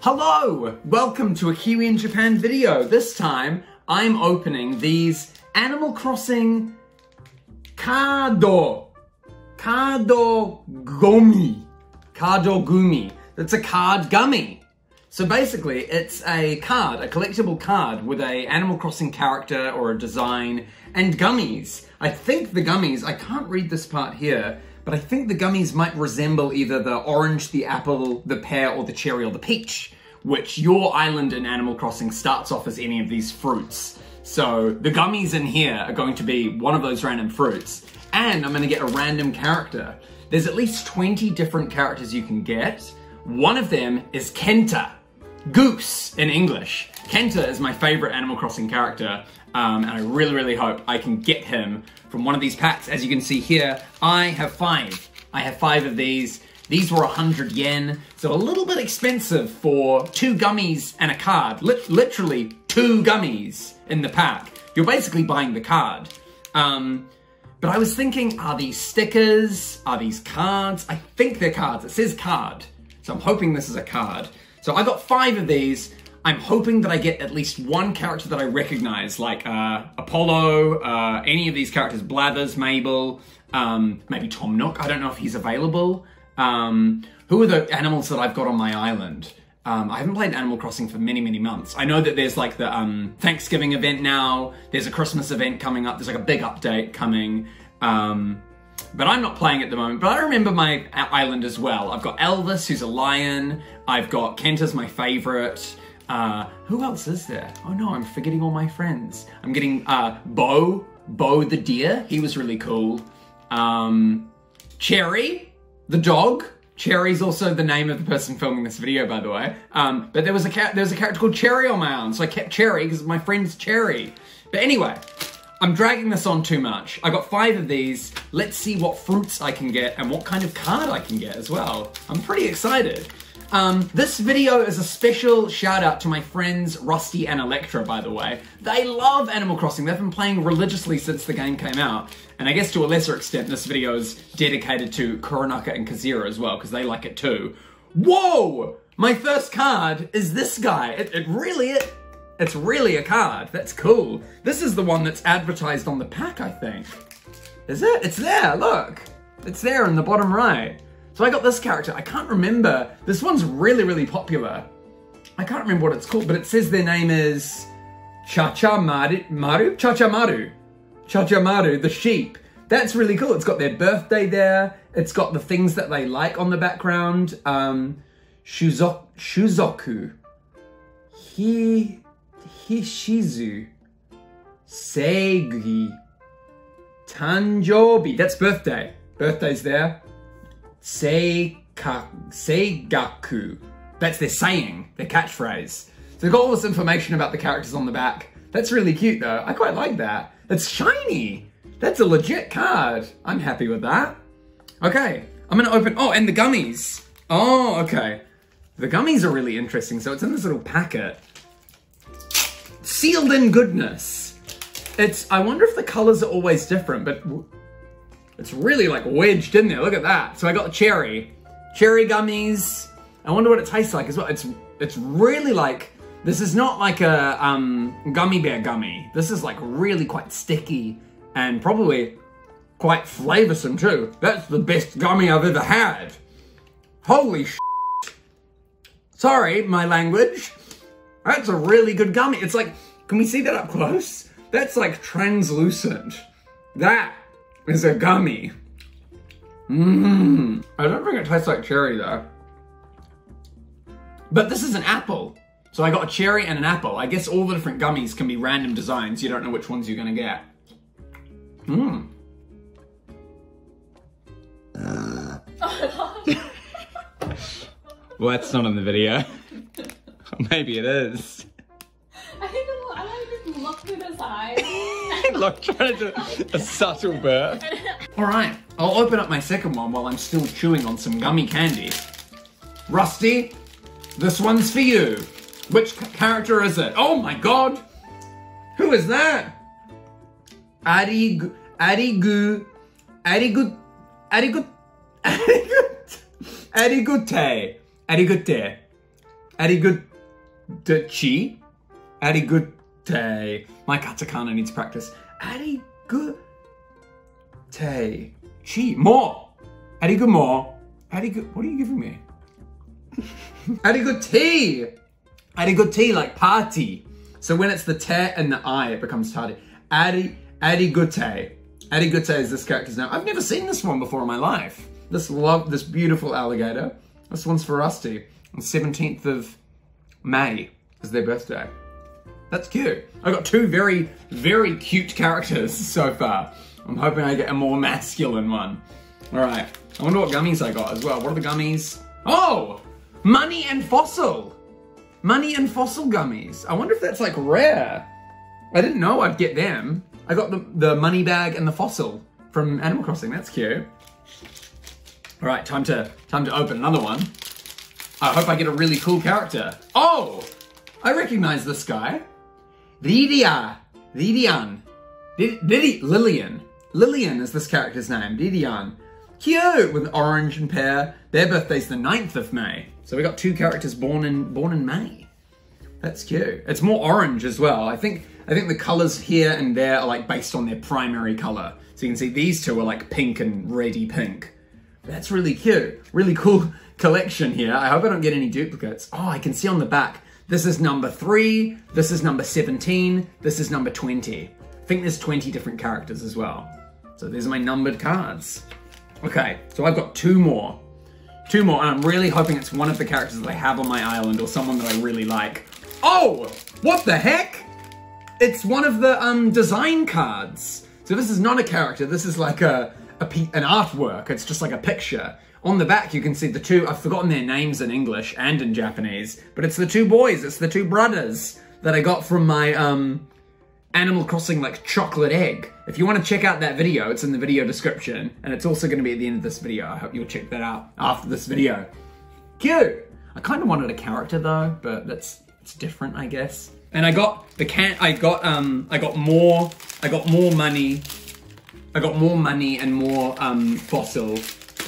Hello! Welcome to a Kiwi in Japan video. This time, I'm opening these Animal Crossing Kado. Kado Gomi. Kado Gumi. That's a card gummy. So basically, it's a card, a collectible card with a Animal Crossing character or a design and gummies. I think the gummies, I can't read this part here, but I think the gummies might resemble either the orange, the apple, the pear, or the cherry or the peach, which your island in Animal Crossing starts off as any of these fruits. So the gummies in here are going to be one of those random fruits, and I'm going to get a random character. There's at least 20 different characters you can get. One of them is Kenta, Goose in English. Kenta is my favorite Animal Crossing character, um, and I really, really hope I can get him from one of these packs. As you can see here, I have five. I have five of these. These were 100 yen, so a little bit expensive for two gummies and a card. Li literally two gummies in the pack. You're basically buying the card. Um, but I was thinking, are these stickers? Are these cards? I think they're cards. It says card. So I'm hoping this is a card. So I got five of these. I'm hoping that I get at least one character that I recognize, like uh, Apollo, uh, any of these characters, Blathers, Mabel, um, maybe Tom Nook. I don't know if he's available. Um, who are the animals that I've got on my island? Um, I haven't played Animal Crossing for many, many months. I know that there's like the um, Thanksgiving event now. There's a Christmas event coming up. There's like a big update coming. Um, but I'm not playing at the moment. But I remember my island as well. I've got Elvis, who's a lion. I've got Kenta's my favorite. Uh, who else is there? Oh no, I'm forgetting all my friends. I'm getting uh, Beau, Beau the deer. He was really cool. Um, Cherry, the dog. Cherry's also the name of the person filming this video, by the way. Um, but there was a cat. There was a character called Cherry on my island, so I kept Cherry because my friend's Cherry. But anyway, I'm dragging this on too much. I got five of these. Let's see what fruits I can get and what kind of card I can get as well. I'm pretty excited. Um, this video is a special shout out to my friends Rusty and Electra, by the way. They love Animal Crossing. They've been playing religiously since the game came out. And I guess to a lesser extent, this video is dedicated to Koronaka and Kazira as well, because they like it too. Whoa! My first card is this guy. It, it really, it, it's really a card. That's cool. This is the one that's advertised on the pack, I think. Is it? It's there, look. It's there in the bottom right. So I got this character. I can't remember. This one's really, really popular. I can't remember what it's called, but it says their name is Cha-Cha Maru? Maru? Cha-Cha Maru. Cha-Cha Maru, the sheep. That's really cool. It's got their birthday there. It's got the things that they like on the background. Um, Shuzo Shuzoku. He... Hishizu. Seigi. Tanjobi. That's birthday. Birthday's there. Seigaku. That's their saying, their catchphrase. So they've got all this information about the characters on the back. That's really cute though. I quite like that. It's shiny. That's a legit card. I'm happy with that. Okay, I'm gonna open, oh, and the gummies. Oh, okay. The gummies are really interesting. So it's in this little packet. Sealed in goodness. It's, I wonder if the colors are always different, but it's really like wedged in there. Look at that. So I got cherry. Cherry gummies. I wonder what it tastes like as well. It's it's really like, this is not like a um, gummy bear gummy. This is like really quite sticky and probably quite flavoursome too. That's the best gummy I've ever had. Holy sh Sorry, my language. That's a really good gummy. It's like, can we see that up close? That's like translucent. That is a gummy. Mmm. I don't think it tastes like cherry though. But this is an apple. So I got a cherry and an apple. I guess all the different gummies can be random designs. You don't know which ones you're gonna get. Mmm. well, that's not in the video. Maybe it is. I think I like just look through his Look, trying to do a subtle burp. All right, I'll open up my second one while I'm still chewing on some gummy candy. Rusty, this one's for you. Which character is it? Oh my god! Who is that? Arigu, Arigu, Arigu, Arigu, Arigu, Arigute, Arigute. Ariguchi. Arigute. My katakana needs practice. Arigute. Chi. More. Arigu more. Arigu. What are you giving me? Ariguti. Ariguti, like party. So when it's the te and the I, it becomes tardy. Adi, Adigute. Adigute is this character's name. I've never seen this one before in my life. This love, this beautiful alligator. This one's for Rusty. On 17th of May is their birthday. That's cute. I got two very, very cute characters so far. I'm hoping I get a more masculine one. All right. I wonder what gummies I got as well. What are the gummies? Oh, money and fossil. Money and fossil gummies. I wonder if that's like rare. I didn't know I'd get them. I got the, the money bag and the fossil from Animal Crossing. That's cute. All right, time to time to open another one. I hope I get a really cool character. Oh, I recognize this guy. Lydia. Lydian. Lily, Lillian. Lillian is this character's name. Lydian. Cute with orange and pear. Their birthday's the 9th of May. So we got two characters born in born in May. That's cute. It's more orange as well. I think I think the colors here and there are like based on their primary color. So you can see these two are like pink and reddy pink. That's really cute. Really cool collection here. I hope I don't get any duplicates. Oh, I can see on the back. This is number three. This is number 17. This is number 20. I think there's 20 different characters as well. So these are my numbered cards. Okay, so I've got two more. Two more, and I'm really hoping it's one of the characters that I have on my island or someone that I really like. Oh, what the heck? It's one of the um, design cards. So this is not a character, this is like a, a an artwork. It's just like a picture. On the back, you can see the two, I've forgotten their names in English and in Japanese, but it's the two boys, it's the two brothers that I got from my um, Animal Crossing like chocolate egg. If you want to check out that video, it's in the video description, and it's also going to be at the end of this video. I hope you'll check that out after this video. Cute! I kind of wanted a character though, but that's it's different, I guess. And I got the can. I got um. I got more. I got more money. I got more money and more um fossil,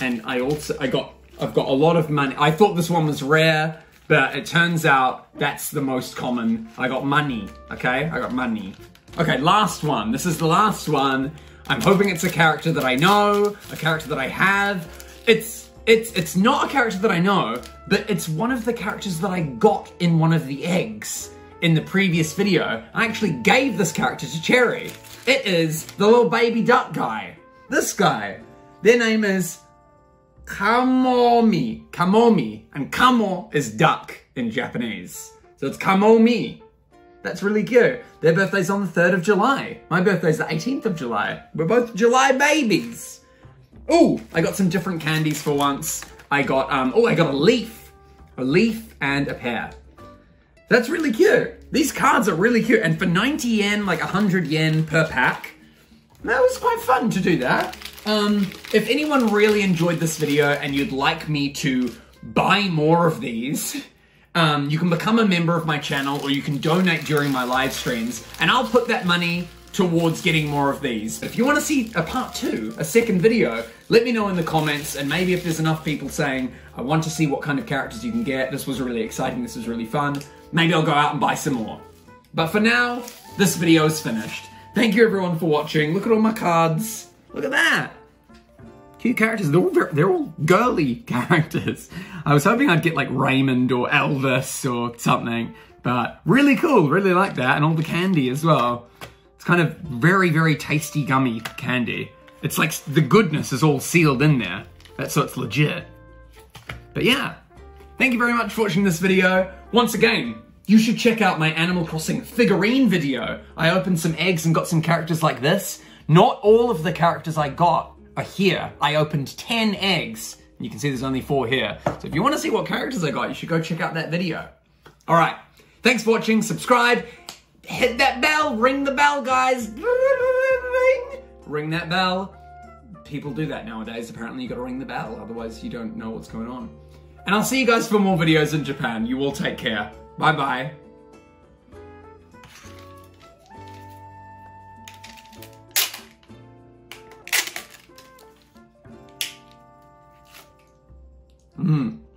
and I also I got I've got a lot of money. I thought this one was rare, but it turns out that's the most common. I got money. Okay, I got money. Okay, last one. This is the last one. I'm hoping it's a character that I know, a character that I have. It's it's it's not a character that I know, but it's one of the characters that I got in one of the eggs in the previous video. I actually gave this character to Cherry. It is the little baby duck guy. This guy. Their name is Kamomi. Kamomi. And Kamo is duck in Japanese. So it's Kamomi. That's really cute. Their birthday's on the 3rd of July. My birthday's the 18th of July. We're both July babies. Oh, I got some different candies for once. I got, um, oh, I got a leaf. A leaf and a pear. That's really cute. These cards are really cute. And for 90 yen, like 100 yen per pack, that was quite fun to do that. Um, if anyone really enjoyed this video and you'd like me to buy more of these, um, you can become a member of my channel or you can donate during my live streams and I'll put that money towards getting more of these. If you want to see a part two, a second video, let me know in the comments and maybe if there's enough people saying, I want to see what kind of characters you can get, this was really exciting, this was really fun, maybe I'll go out and buy some more. But for now, this video is finished. Thank you everyone for watching. Look at all my cards. Look at that. Cute characters. They're all very, they're all girly characters. I was hoping I'd get like Raymond or Elvis or something, but really cool. Really like that, and all the candy as well. It's kind of very, very tasty gummy candy. It's like the goodness is all sealed in there. That's so it's legit. But yeah, thank you very much for watching this video. Once again, you should check out my Animal Crossing figurine video. I opened some eggs and got some characters like this. Not all of the characters I got are here. I opened 10 eggs. You can see there's only four here. So if you want to see what characters I got, you should go check out that video. All right, thanks for watching. Subscribe hit that bell, ring the bell, guys. Ring, ring that bell. People do that nowadays. Apparently, you gotta ring the bell, otherwise, you don't know what's going on. And I'll see you guys for more videos in Japan. You all take care. Bye bye bye. Mmm.